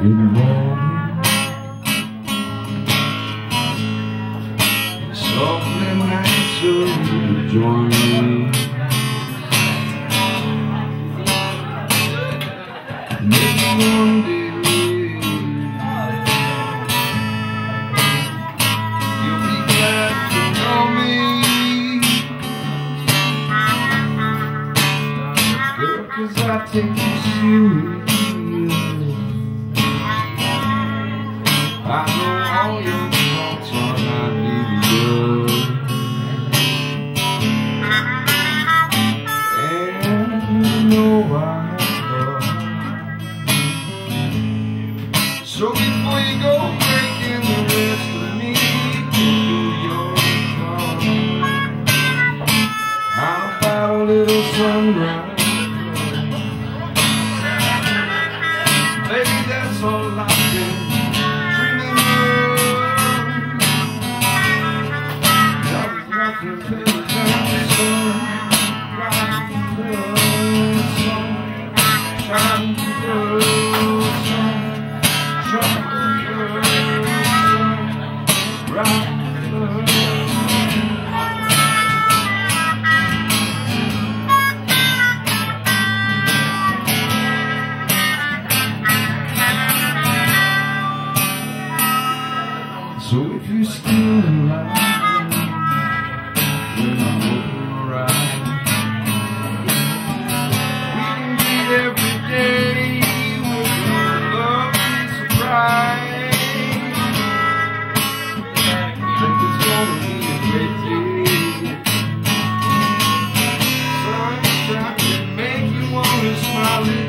Good morning. Softly nights will join me. Mid Monday. You'll be glad to know me. I take you. I know all your rock.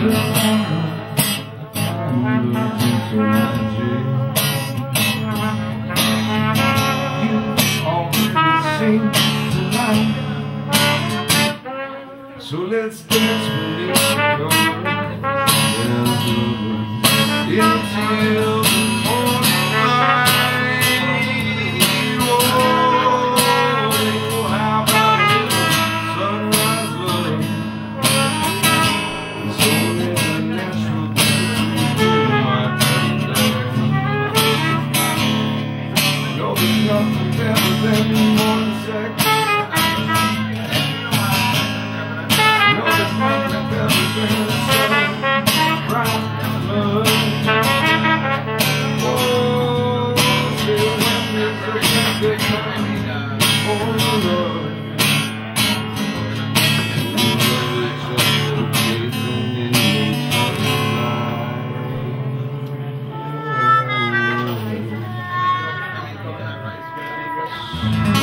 So let's dance when it's gone And do Bye.